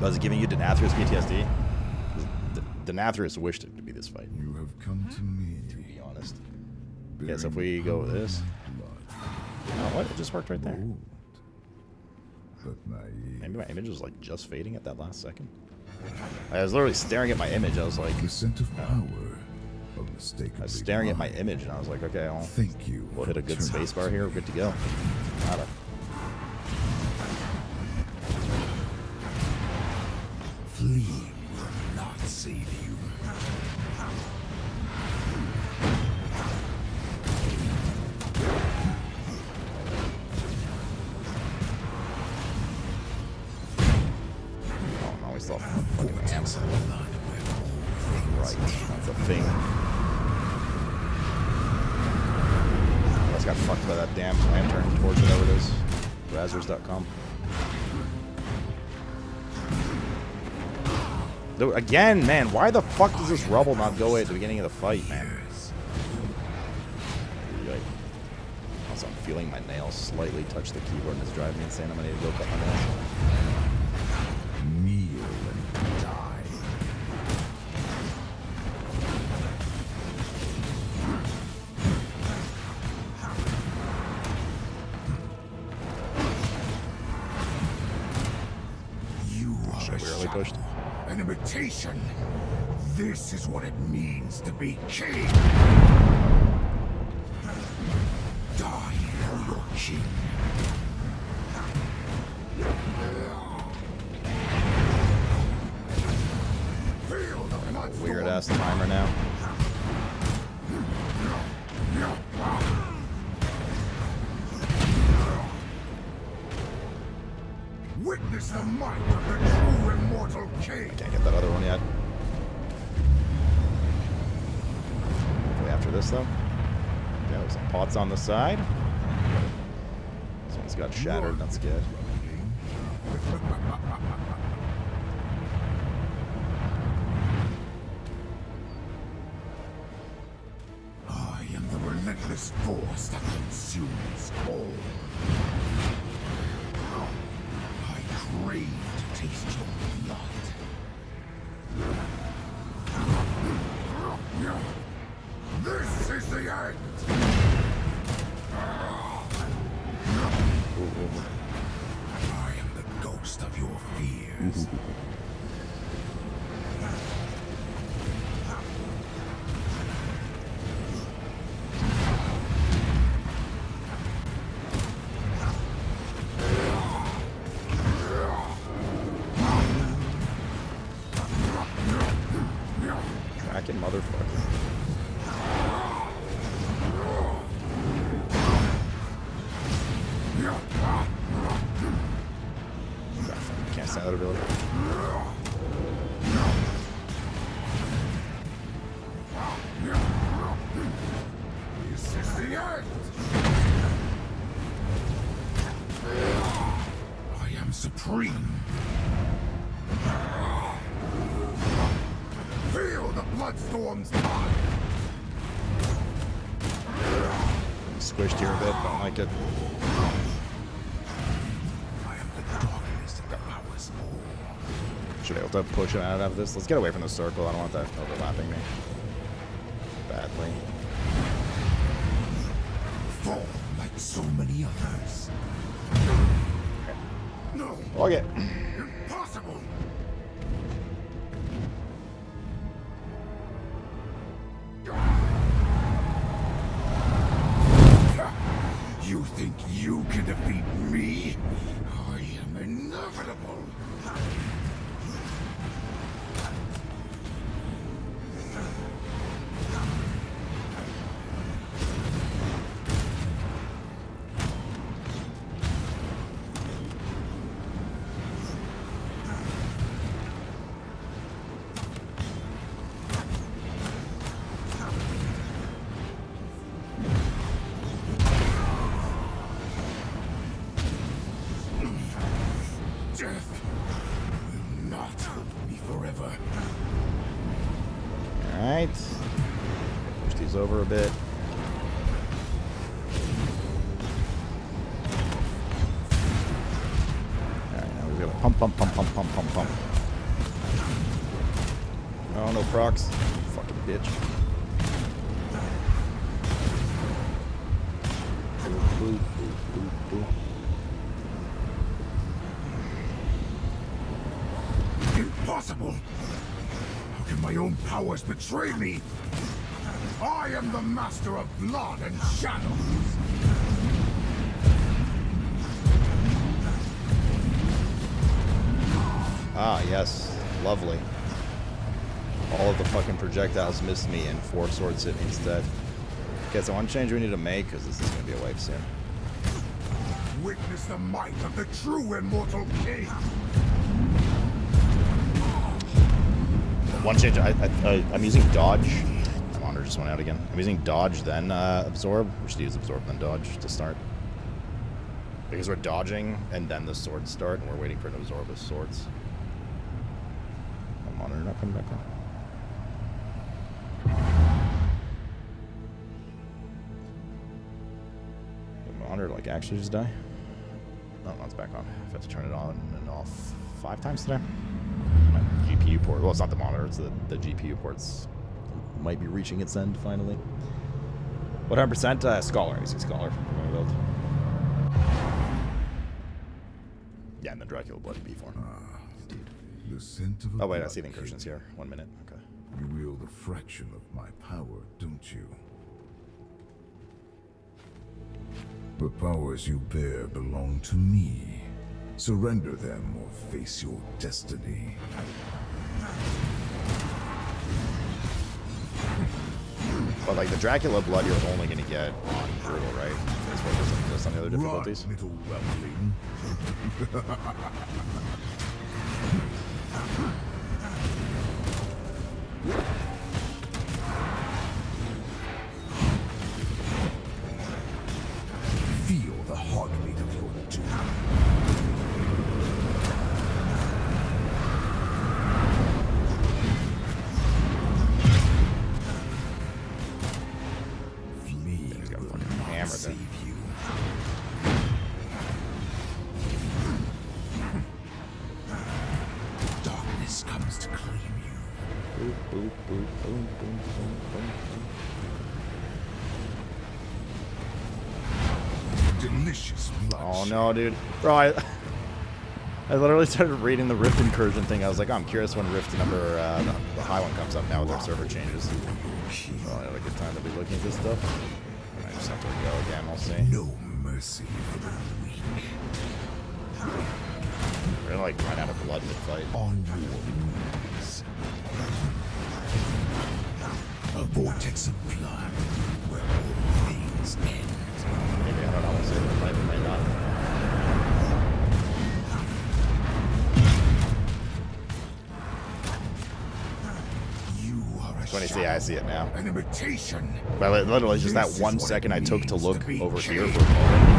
Was it giving you Denathrius PTSD? D- Denathrius wished it to be this fight, You have come to me. to be honest. Yeah, so if we go with this. Oh, what? It just worked right there. Maybe my image was like just fading at that last second. I was literally staring at my image. I was like, The scent of oh. power, of mistakenly I was staring at my image, and I was like, okay, I'll, Thank you. we'll hit a good for space bar here. We're good to go. Nada. Fleeing will not save you. Oh no, we still have fucking. Right, that's a thing. I just got fucked by that damn lantern torch, whatever it is. Razzers.com. Again, man, why the fuck does this rubble not go away at the beginning of the fight, man? Also, I'm feeling my nails slightly touch the keyboard and it's driving me insane. I'm gonna need to go cut my nails. Imitation. This is what it means to be king. Witness the might of the true immortal king. I Can't get that other one yet. Hopefully after this though. Yeah, there's some pots on the side. This one's got shattered, that's good. Squished here a bit, don't like it. I am the darkness that devours all. Should be able to push him out of this. Let's get away from the circle. I don't want that overlapping me. Badly. Fall like so many others. No, Okay. impossible! Defeat me? I am inevitable. Pump, pump, pump, pump, pump, pump, pump. Oh, no procs. Fucking bitch. Impossible! How can my own powers betray me? I am the master of blood and shadows! Ah, yes. Lovely. All of the fucking projectiles missed me and four swords hit me instead. Okay, so one change we need to make, because this is going to be a wipe soon. Witness the might of the true immortal king! One change, I, I, I'm using dodge. My monitor just went out again. I'm using dodge, then uh, absorb. We should use absorb, then dodge to start. Because we're dodging, and then the swords start, and we're waiting for an absorb of swords. My monitor not coming back on. Did my monitor like actually just die? No, no, it's back on. I have had to turn it on and off five times today. My GPU port. Well, it's not the monitor. It's the, the GPU ports. Might be reaching its end finally. 100% uh, Scholar. I see Scholar from my build. Yeah, and the Dracula Bloody B4. The scent of Oh, wait, I see the incursions here. One minute. Okay. You wield a fraction of my power, don't you? The powers you bear belong to me. Surrender them or face your destiny. But like the Dracula Blood, you're only going to get on Brutal, right? That's what doesn't exist on the other difficulties. Run, little no, dude. Bro, I, I literally started reading the Rift incursion thing. I was like, oh, I'm curious when Rift number, uh, the, the high one comes up now with their server changes. Well, I had a good time to be looking at this stuff. I just have to go again, we'll see. No mercy for the weak. We're gonna like run out of blood mid-fight. On your knees. A vortex of blood where all things end. Maybe, I don't know, we'll see. Might, we might not. When you see, I see it now. An imitation. Li- literally, just that one second I took to look over here for a moment,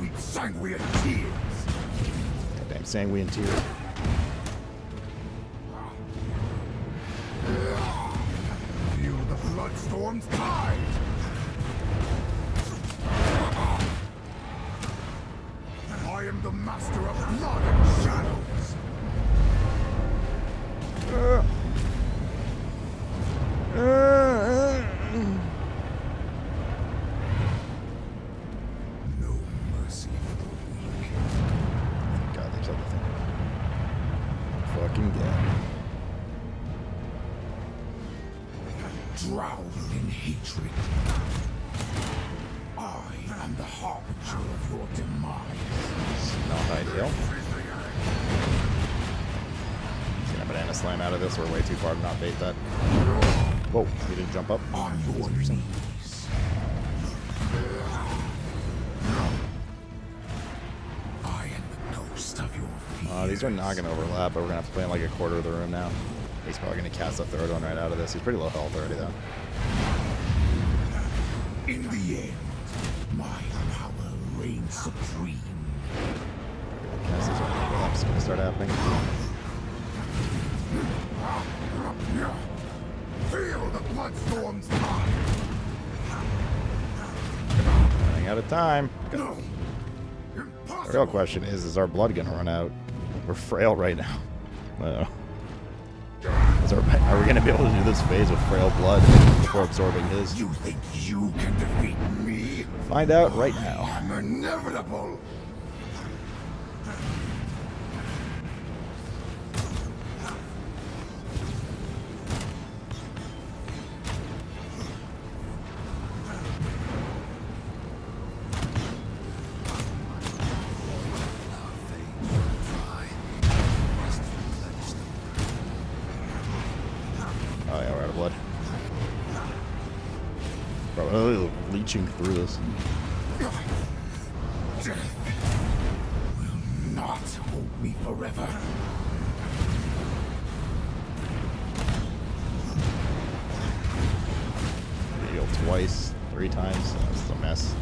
Weeps sanguine tears. Goddamn sanguine tears. Feel the bloodstorm's tide. I am the master of blood hatred. I am the harbinger of your demise. Not ideal. Get a banana slam out of this. We're way too far to not bait that. Whoa, he didn't jump up. On your knees. Uh, these are not going to overlap, but we're going to have to play in like a quarter of the room now. He's probably going to cast a third one right out of this. He's pretty low health already, though. Start happening. Feel the bloodstorm's. Running out of time. No. The real question is, is our blood going to run out? We're frail right now. Uh, is our, are we going to be able to do this phase with frail blood before absorbing his? You think you can defeat me? Find out right now. I'm inevitable. Oh, through this. Death will not hold me forever. Heal twice, three times. That's a mess.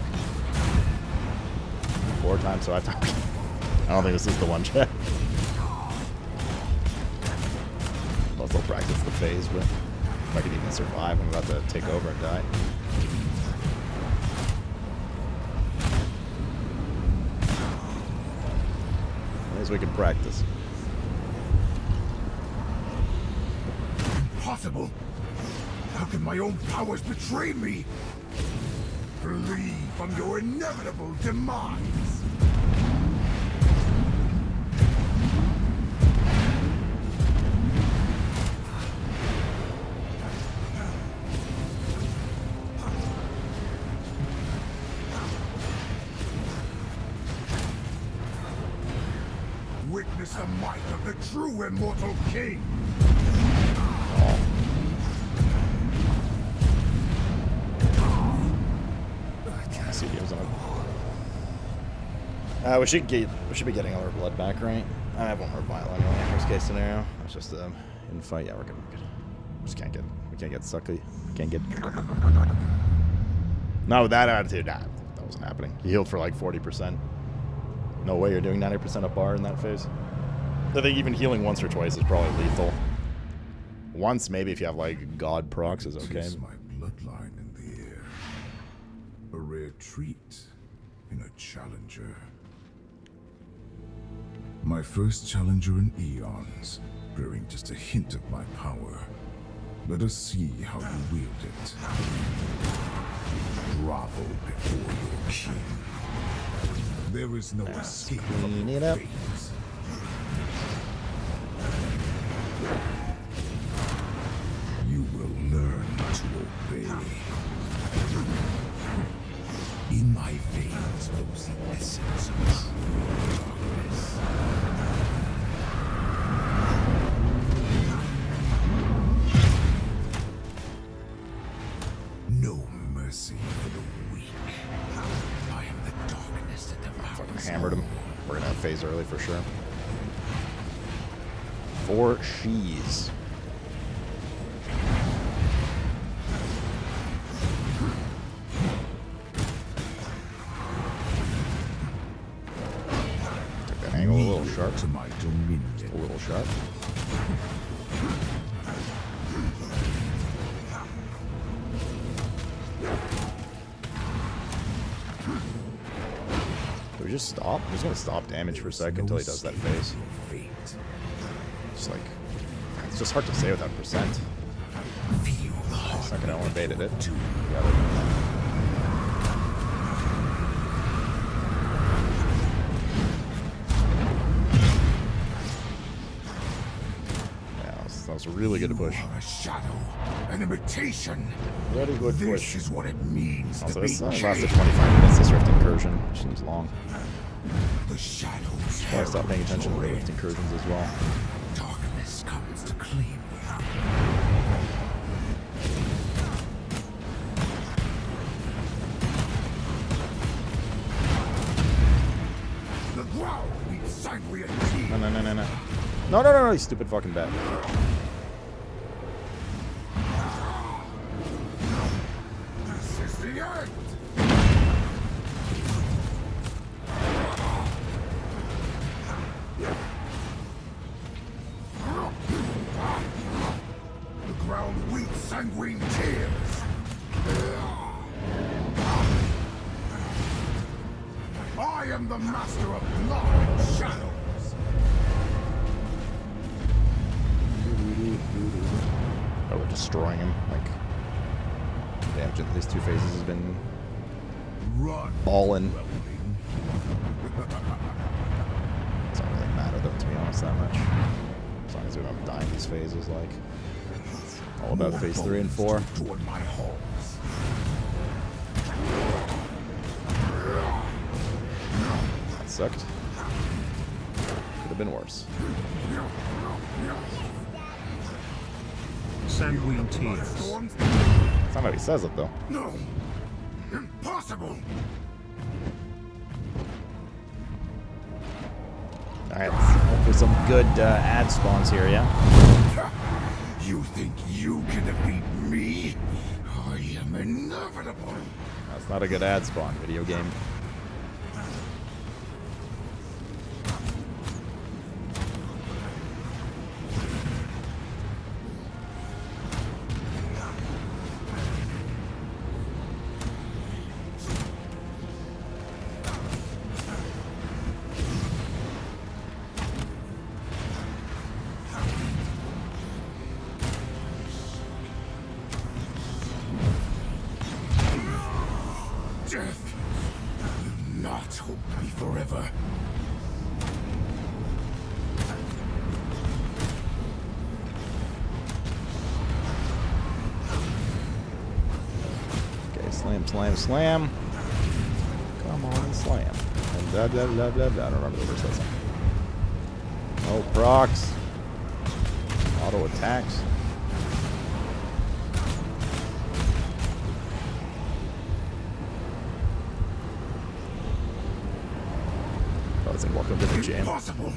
Four times, five times. I don't think this is the one check. I'll practice the phase, but if I could even survive, I'm about to take over and die. We can practice. Impossible. How can my own powers betray me? Flee from your inevitable demise. True immortal king. Uh, we should get we should be getting all our blood back, right? I have one more vial anyway. Worst case scenario. It's just um in fight. Yeah, we're good. We're good. Just can't get we can't get sucky. Can't get. Not with that attitude. Nah, that wasn't happening. He healed for like forty percent. No way you're doing ninety percent of bar in that phase. I think even healing once or twice is probably lethal. Once maybe if you have like god procs is okay. Tis my bloodline in the air. A rare treat in a challenger. My first challenger in eons, bearing just a hint of my power. Let us see how you wield it. Grovel before your king. There is no escape from clean your it up. fate. Obey. In my veins flows the essence of true darkness. No mercy for the weak. I am the darkness that devours Hammered him. We're gonna have phase early for sure. Four she's. That angle a little sharp. to my dominion. A little sharp. Do we just stop? I'm just gonna stop damage for a second until he does that phase. Fate. It's like it's just hard to say without percent. Feel the heart. Second, I baited it. Too. Was, a really good push. A shadow, an imitation. Very good This push. is what it means Also, to be this only lasted 25 minutes, this Rift Incursion, which seems long. The shadows. Gotta stop paying attention to the Rift Incursions as well. Darkness comes to claim you. The ground needs sanguine teeth. And no, no, no, no. No, no, no, no, you stupid fucking bat. This three and bones four. Toward my halls. That sucked. Could have been worse. Sanguine tears. Storms? That's not how he says it though. No. Impossible. Alright, let's hope for some good uh, ad spawns here, yeah? You think you can defeat me? I am inevitable. That's not a good ad spawn video game. Slam, slam. Come on and slam. And blah, blah, blah, blah, blah. I don't remember the verse that's on. Oh, procs. Auto attacks. Oh, it's to the Jam. Impossible.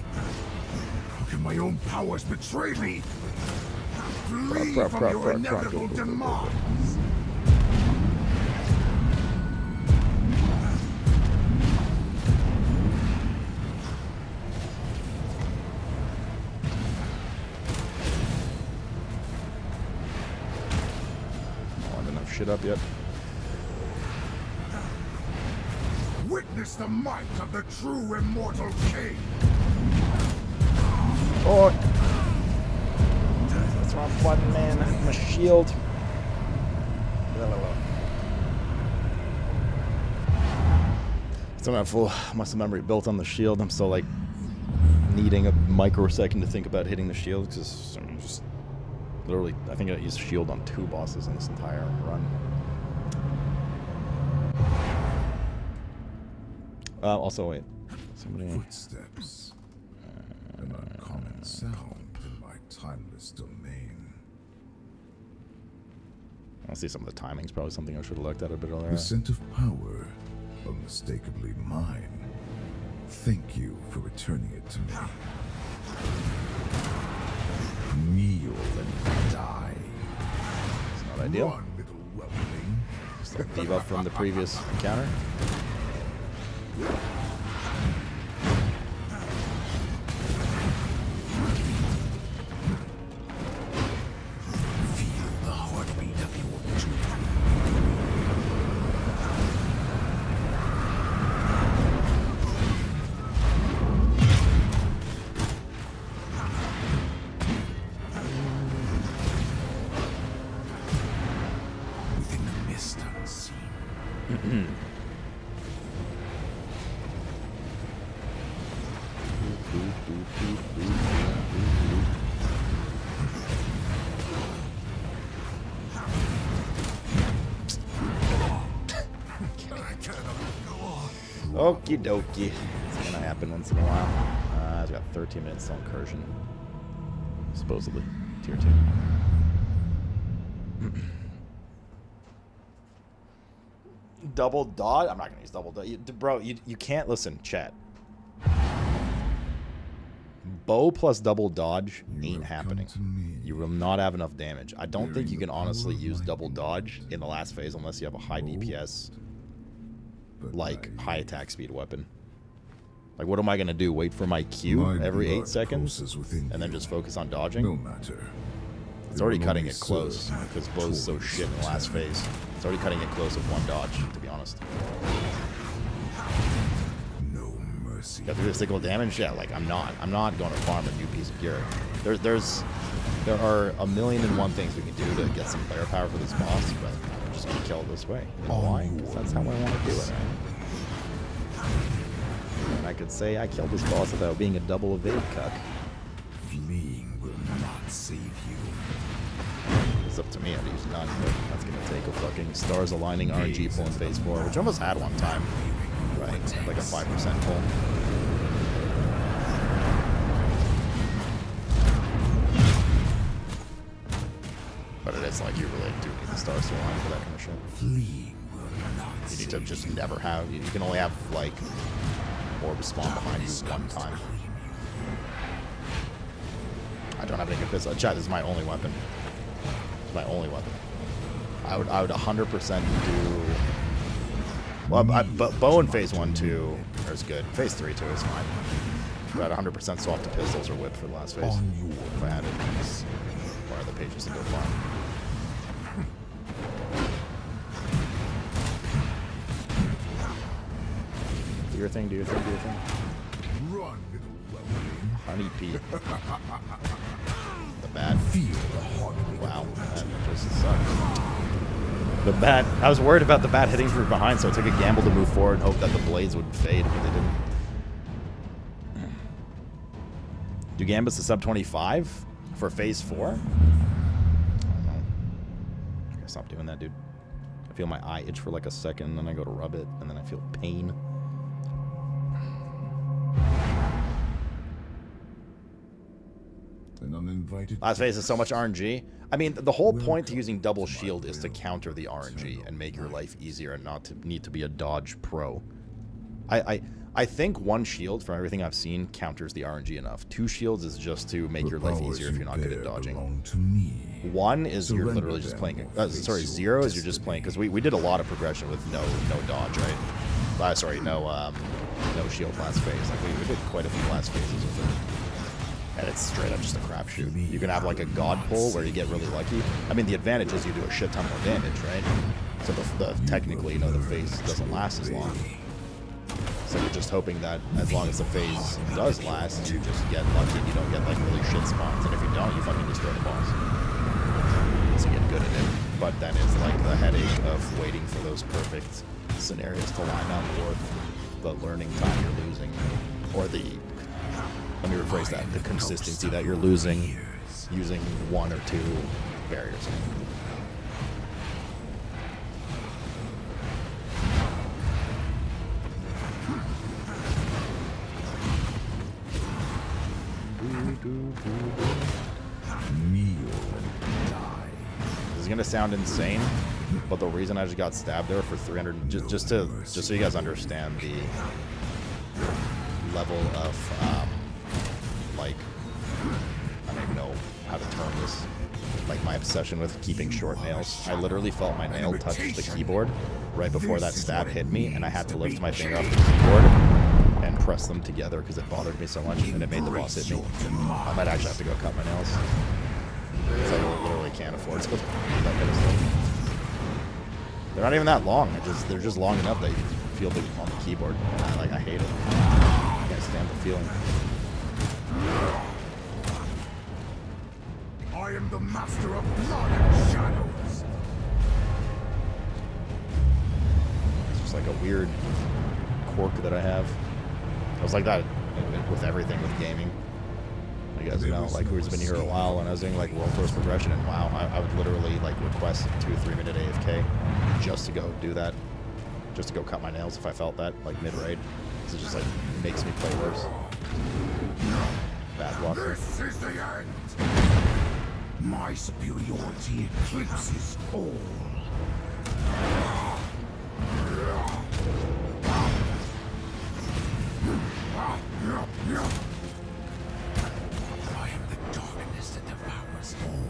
How can my own powers betray me? Flee from your inevitable demise. Up yet. Witness the might of the true immortal king. Oh! That's wrong button, man. My shield. Still not full muscle memory built on the shield. I'm still like needing a microsecond to think about hitting the shield because I'm just literally. I think I used shield on two bosses in this entire run. Uh, also, wait. Somebody. Footsteps. An uncommon sound in my timeless domain. I see some of the timings. Probably something I should have looked at a bit earlier. The scent of power, unmistakably mine. Thank you for returning it to me. Kneel and die. It's not ideal. Run, little. Just like debuff from the previous encounter. Okie dokie. It's gonna happen once in a while. Uh, I've got 13 minutes till incursion. Supposedly. Tier 2. double dot? I'm not gonna use double dot. You, bro, you, you can't listen, chat. Bow plus double dodge You ain't happening. come to me. You will not have enough damage. I don't think you can honestly use double dodge in the last phase unless you have a high. DPS, like high attack speed weapon. Like, what am I gonna do? Wait for my Q my every eight seconds and then just focus on dodging? No matter. It's already cutting it close because Bow's so shit in the last phase. It's already cutting it close with one dodge, to be honest. No mercy. Got the physical damage? Yeah, like I'm not. I'm not going to farm a new piece of gear. There, there's, there are a million and one things we can do to get some player power for this boss, but just gonna kill this way. Know oh, why? 'Cause that's how I want to do it. And I could say I killed this boss without being a double evade cuck. Fleeing will not save you. It's up to me how to use none, but that's gonna take a fucking stars aligning RNG pull in phase four, which I almost had one time. Right, like a five percent pull. But it is like you really do need the stars to align for that kind of shit. You need to just never have. You can only have like orb spawn behind you one time. I don't have any good pistol. Uh, chat this is my only weapon. It's my only weapon. I would I would 100% do. Well, I, but bow in phase one two is good. Phase three two is fine. But 100% swap to pistols or whip for the last phase. If I had it, or other pages to go. Your thing. Do your thing. Do your thing. Run, little. Honey Pete. the bat. Feel the. Wow, that just sucks. The bat. I was worried about the bat hitting from behind, so I took a gamble to move forward and hope that the blades would fade, but they didn't. Do Gambits to sub 25 for phase 4? I don't know. I gotta stop doing that, dude. I feel my eye itch for like a second, and then I go to rub it, and then I feel pain. Last phase is so much RNG. I mean, the whole point to using double shield is to counter the RNG and make your life easier and not to need to be a dodge pro. I, I I think one shield from everything I've seen counters the RNG enough. Two shields is just to make your life easier if you're not good at dodging. One is you're literally just playing. Uh, sorry, zero is you're just playing because we, we did a lot of progression with no no dodge, right? Uh, sorry, no um, no shield last phase. Like we, we did quite a few last phases with it. And it's straight up just a crapshoot. You can have like a god pull where you get really lucky. I mean, the advantage is you do a shit ton more damage, right? So the, the technically, you know, the phase doesn't last as long. So you're just hoping that as long as the phase does last, you just get lucky and you don't get like really shit spawns. And if you don't, you fucking destroy the boss. So you get good at it. But then it's like the headache of waiting for those perfect scenarios to line up or the learning time you're losing. Or the, let me rephrase that, the consistency that you're losing using one or two barriers. Kneel and die. This is gonna sound insane, but the reason I just got stabbed there for 300, just just to just so you guys understand the level of um, this, like my obsession with keeping short nails. I literally felt my nail touch the keyboard right before that stab hit me, and I had to lift my finger off the keyboard and press them together because it bothered me so much, and it made the boss hit me. I might actually have to go cut my nails. Because I literally can't afford to do that kind of stuff. They're not even that long. I just they're just long enough that you feel the on the keyboard. And I, like I hate it. I can't stand the feeling. I am the master of blood and shadows. It's just like a weird quirk that I have. I was like that with everything with gaming. You guys know, like who's been here a while, and I was doing like World Tours progression, and WoW, I, I would literally like request two, or three minute AFK just to go do that, just to go cut my nails if I felt that like mid raid. So it just like makes me play worse. Bad luck. This is the end. My superiority eclipses all. I am the darkness that devours all.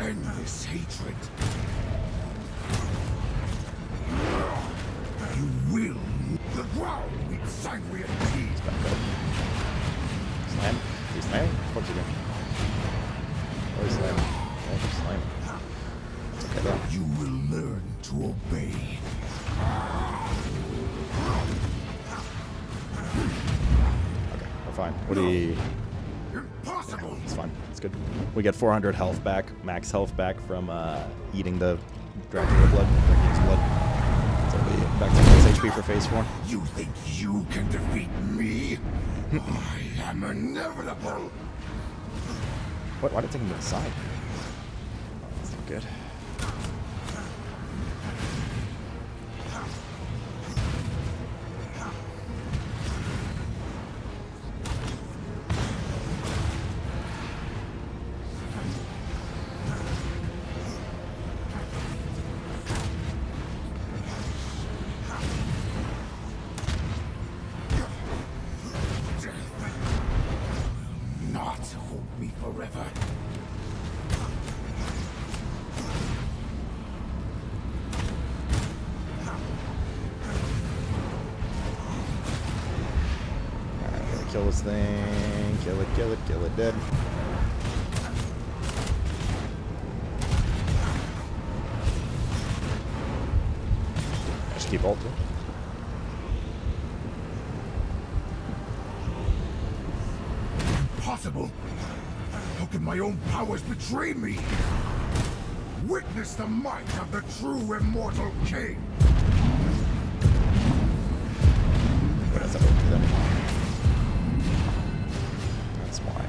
Endless hatred we're. What do you... Impossible! It's fine. It's good. We get 400 health back, max health back from uh, eating the Dracula blood, blood. So we back to max HP for phase four. You think you can defeat me? I am inevitable. What? Why did it take him to the side? That's not good. This thing. Kill it, kill it, kill it, dead. Just keep ulting. Impossible! How can my own powers betray me? Witness the might of the true immortal king! What does that? That's why.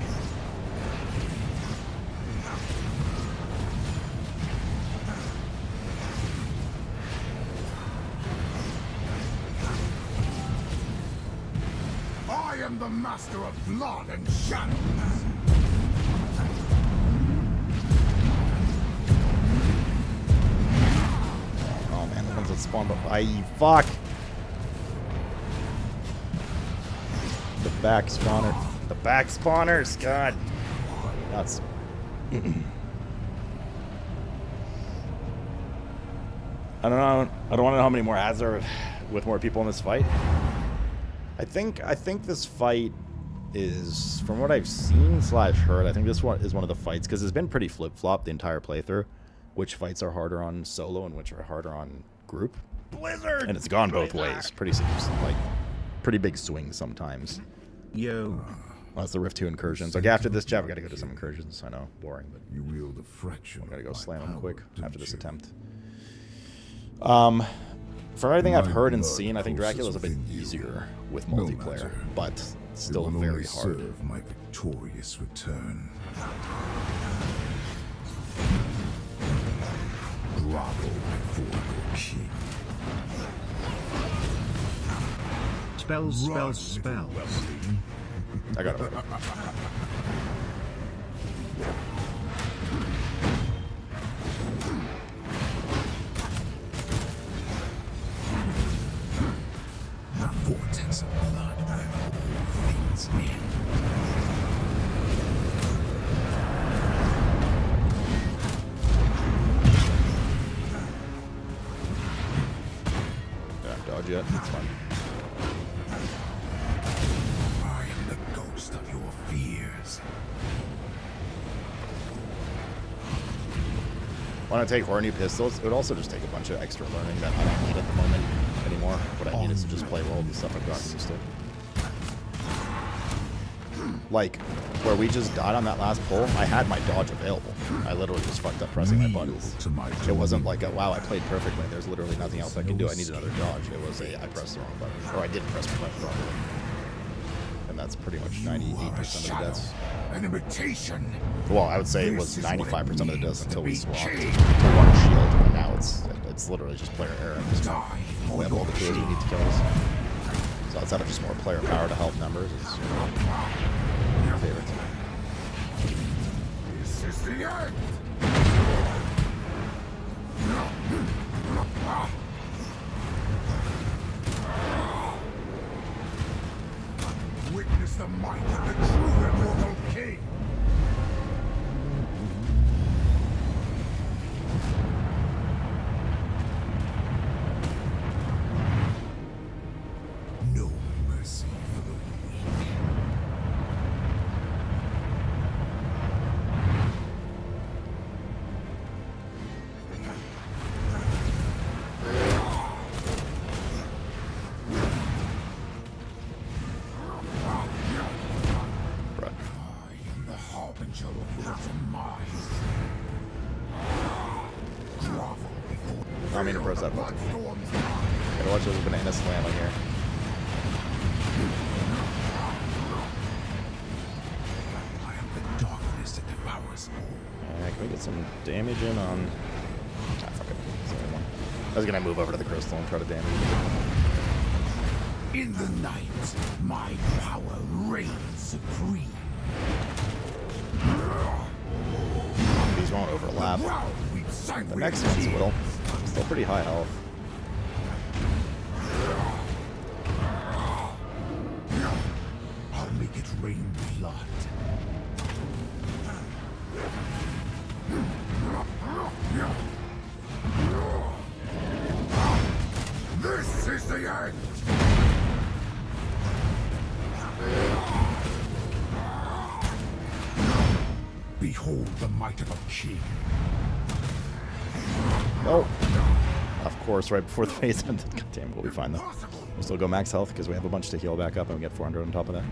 I am the master of blood and shadows! Oh man, the ones that spawn but I fuck. The back spawner. The back spawners, god. That's I don't know. I don't want to know how many more ads are with more people in this fight. I think I think this fight is, from what I've seen slash heard, I think this one is one of the fights because it's been pretty flip flop the entire playthrough. Which fights are harder on solo and which are harder on group. Blizzard! And it's gone both ways. Pretty like pretty big swings sometimes. Yo. Well, that's the Rift 2 incursions. Okay, after this jab, we gotta go to some incursions. I know, boring, but You wield a fraction. we gotta go slam them quick after this you? attempt. Um, from everything I've heard and seen, I think Dracula's a bit within you. easier with multiplayer, matter. but It still will very only hard. serve my victorious return. Grovel before your king. Spells, spells, spells. I got it. Dodge. It's fine. Fears. When I take Horny Pistols, it would also just take a bunch of extra learning that I don't need at the moment anymore. What I need is to just play well with the stuff I've gotten used to. Like, where we just died on that last pull, I had my dodge available. I literally just fucked up pressing my buttons. It wasn't like a, wow, I played perfectly. There's literally nothing else I can do. I need another dodge. It was a, I pressed the wrong button. Or I didn't press my button properly. That's pretty much You are a 98% of the deaths. An imitation. Well, I would say it was This is what it 95% of the deaths until we swapped to one shield, and now it's it's literally just player error. Just we have all the tools we need to kill us. So outside of just more player power to help numbers, it's my favorite. This is the end. Witness the might of the true immortal king. Damage in on... Ah, fuck it. I was gonna move over to the crystal and try to damage it. In the night, my power reigns supreme. These won't overlap. The next one's will. Still pretty high health. I'll make it rain blood. This is the end! Behold the might of a king. Oh! Of course, right before the phase ended. God damn, we'll be fine though. We'll still go max health because we have a bunch to heal back up and we get 400 on top of that.